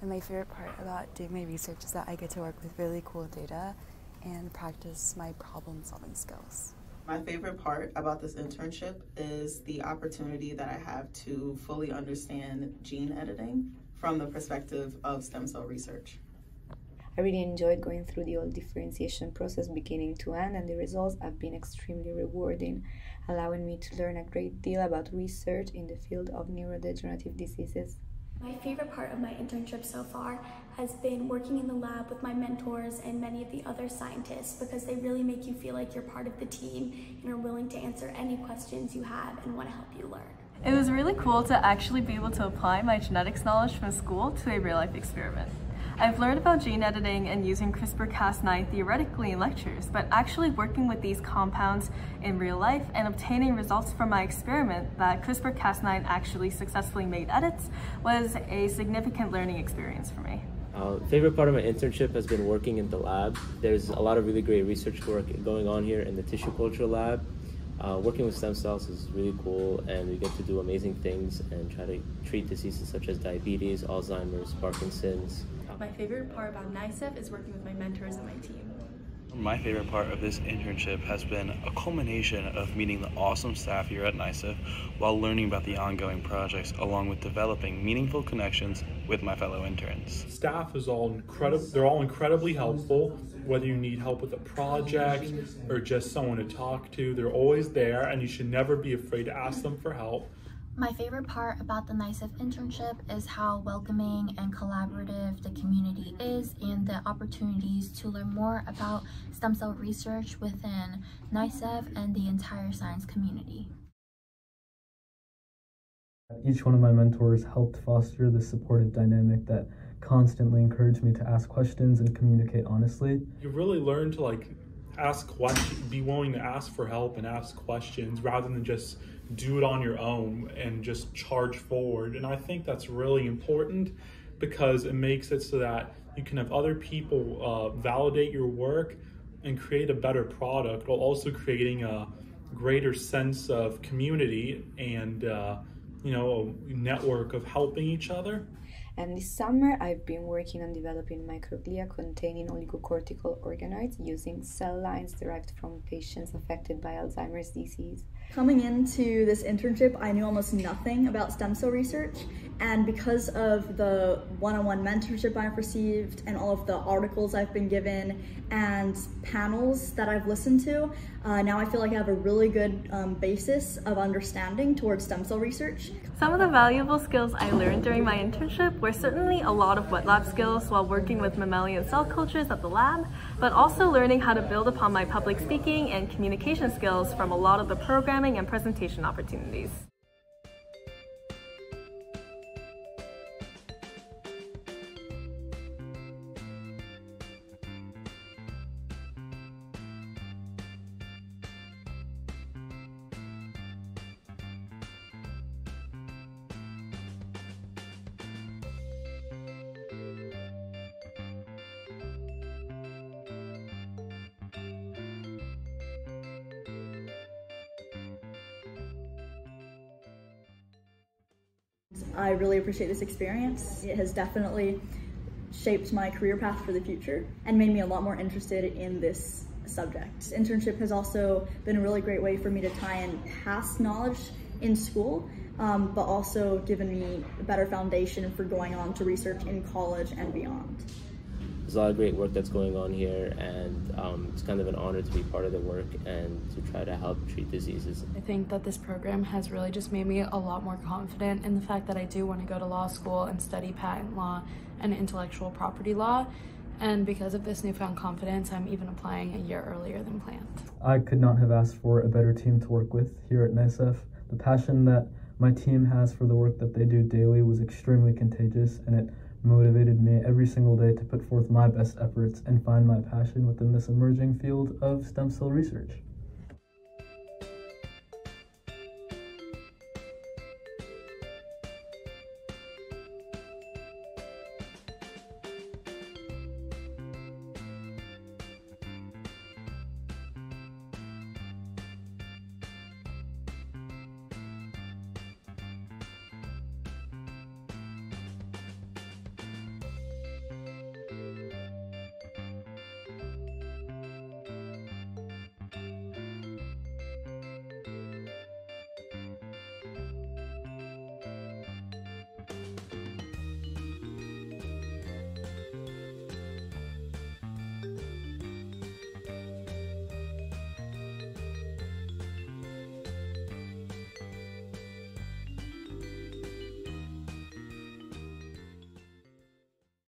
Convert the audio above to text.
And my favorite part about doing my research is that I get to work with really cool data and practice my problem solving skills. My favorite part about this internship is the opportunity that I have to fully understand gene editing from the perspective of stem cell research. I really enjoyed going through the whole differentiation process beginning to end, and the results have been extremely rewarding, allowing me to learn a great deal about research in the field of neurodegenerative diseases. My favorite part of my internship so far has been working in the lab with my mentors and many of the other scientists because they really make you feel like you're part of the team and are willing to answer any questions you have and want to help you learn. It was really cool to actually be able to apply my genetics knowledge from school to a real life experiment. I've learned about gene editing and using CRISPR-Cas9 theoretically in lectures, but actually working with these compounds in real life and obtaining results from my experiment that CRISPR-Cas9 actually successfully made edits was a significant learning experience for me. Uh, favorite part of my internship has been working in the lab. There's a lot of really great research work going on here in the tissue culture lab. Uh, working with stem cells is really cool and we get to do amazing things and try to treat diseases such as diabetes, Alzheimer's, Parkinson's, my favorite part about NYSCF is working with my mentors and my team. My favorite part of this internship has been a culmination of meeting the awesome staff here at NYSCF while learning about the ongoing projects along with developing meaningful connections with my fellow interns. Staff is all incredible, they're all incredibly helpful. Whether you need help with a project or just someone to talk to, they're always there and you should never be afraid to ask them for help. My favorite part about the NYSCF internship is how welcoming and collaborative the community is and the opportunities to learn more about stem cell research within NYSCF and the entire science community. Each one of my mentors helped foster the supportive dynamic that constantly encouraged me to ask questions and communicate honestly. You really learn to like ask questions, be willing to ask for help and ask questions rather than just do it on your own and just charge forward. And I think that's really important because it makes it so that you can have other people uh, validate your work and create a better product while also creating a greater sense of community and uh, you know a network of helping each other and this summer I've been working on developing microglia containing oligocortical organoids using cell lines derived from patients affected by Alzheimer's disease. Coming into this internship, I knew almost nothing about stem cell research, and because of the one-on-one mentorship I've received and all of the articles I've been given and panels that I've listened to, uh, now I feel like I have a really good um, basis of understanding towards stem cell research. Some of the valuable skills I learned during my internship were certainly a lot of wet lab skills while working with mammalian cell cultures at the lab, but also learning how to build upon my public speaking and communication skills from a lot of the programming and presentation opportunities. I really appreciate this experience. It has definitely shaped my career path for the future and made me a lot more interested in this subject. Internship has also been a really great way for me to tie in past knowledge in school, um, but also given me a better foundation for going on to research in college and beyond there's a lot of great work that's going on here, and um, it's kind of an honor to be part of the work and to try to help treat diseases. I think that this program has really just made me a lot more confident in the fact that I do want to go to law school and study patent law and intellectual property law. And because of this newfound confidence, I'm even applying a year earlier than planned. I could not have asked for a better team to work with here at NYSCF. The passion that my team has for the work that they do daily was extremely contagious, and it motivated me every single day to put forth my best efforts and find my passion within this emerging field of stem cell research.